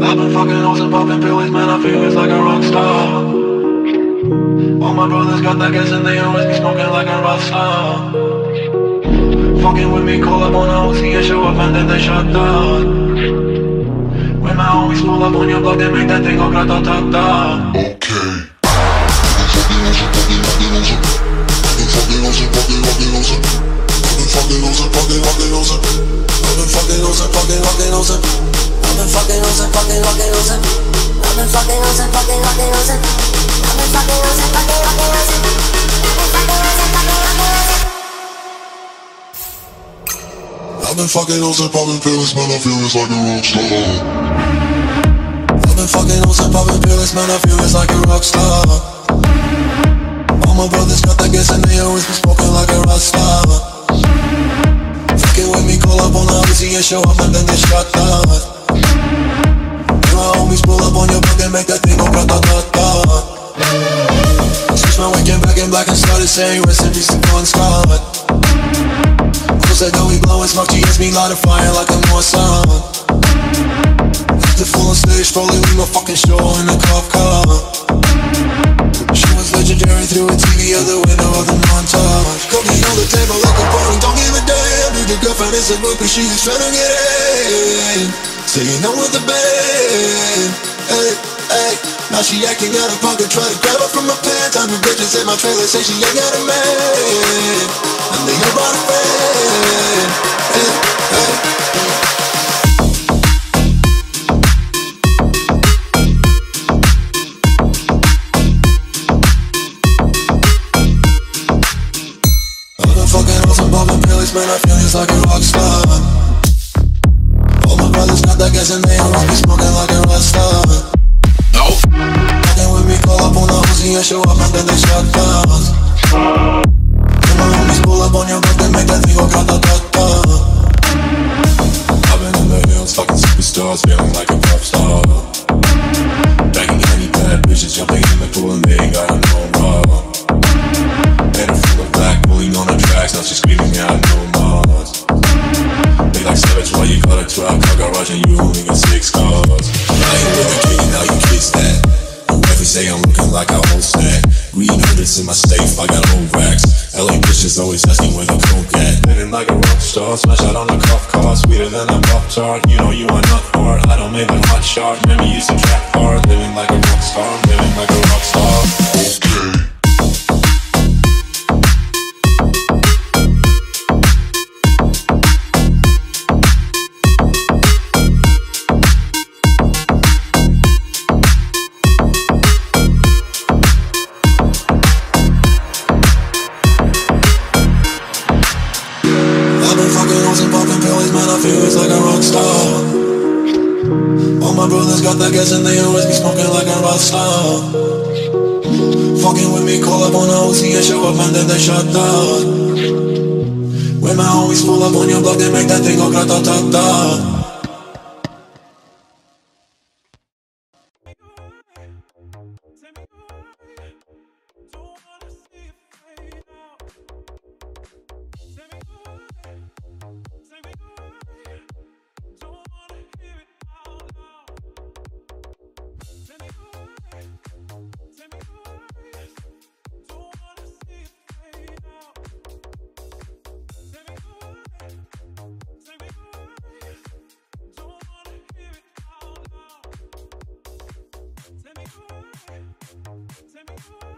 I've been fucking hoes and popping pills, man, I feel it's like a rock star. All my brothers got that gas and they always be smoking like a rock star. Fucking with me, call up on a OC and show up and then they shut down. When my homies pull up on your block, they make that thing go grata-ta-ta. Okay. I've been fucking hoes and popping pills, man, I feel it's like a rock star. I've been fucking and popping pills, man, I feel it's like a rock star. All my brothers got that gas and they always be smoking like a rock star. Fucking with me, call up on the Uzi and show up and then they shut down. My homies pull up on your block and make that thing go grata-ta-ta. Switch my weekend back in black and started saying rest in peace to Bon Scott. Close that door, we blowing smoke, GS me light a fire like a Mossad. The full on stage, probably leave my fucking show in a cop car. She was legendary through a TV out the window of the montage. Cooking on the table like a party, don't give a damn. Dude, your girlfriend is a groupie, she's trying to get in. Saying I'm with the band. Hey, hey. Now she acting out of pocket, try to grab her from my pants. I'm the bitches in my trailer, say she ain't got a man. And they hear about a fan. Hey, hey. Man, I feel it's like a rock star. All my brothers got that gas and they always be smoking like a rock star. Nope. Fucking with me, call up on the Uzi and show up and then they shut down. When my homies pull up on your block, they make that thing go grata-ta-ta. I've been in the hills, fucking superstars, feeling like a pop star. Banging any bad bitches, jumping in the pool and they ain't got no problem. Made her full of black, pulling on the tracks, now she's screaming out no more. You got a garage and you only got six cars? I ain't with the king, now you kiss that. And every day I'm looking like a whole stack. Green hundreds in my safe, I got old racks. LA bitches always asking where the coke at. Living like a rock star, smash out on the cuff car, sweeter than a pop tart. You know you are not hard, I don't make them hot shot. Remember you used to track hard, living like a rock star, living like a rock star. And popping man, I feel it's like a rock star. All my brothers got that gas and they always be smoking like a rock star. Fucking with me, call up on the OC and show up and then they shut down. When my homies pull up on your block, they make that thing go grata-ta-ta. Tell me why.